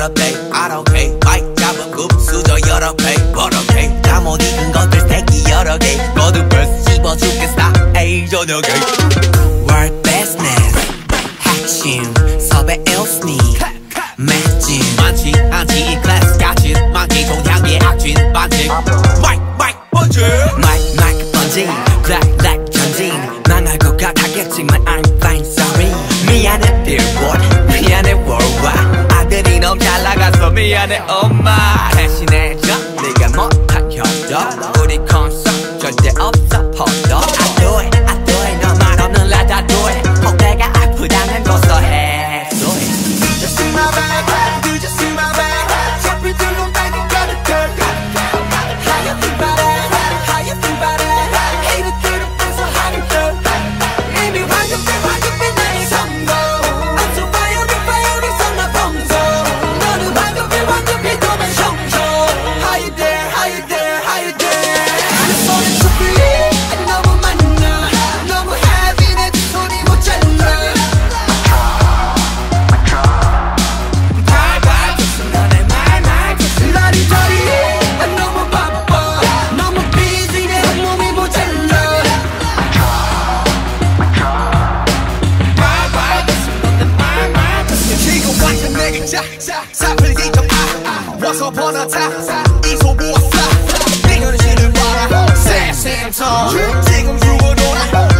여러 배 I don't care 마이크 잡은 굽 수저 여러 배 버럭해 잠못 익은 것들 새끼 여러 개 거듭을 씹어 죽겠어 에이 저녁에 World business 핵심 섭외 일스니 매진 많지 않지 이 클래스 같은 많기 동향의 악진 반칙 마이크 마이크 번지 마이크 마이크 번지 블랙 블랙 전진 망할 것 같았겠지만 I'm 미안해 엄마. 대신해줘. 네가 못한 효도. 우리 콘서트 절대 없어 포도 차 흘리 정파 워서 번화차 이 소부와 싸 내년의 신을 봐라 새 샘터 지금 죽어놀아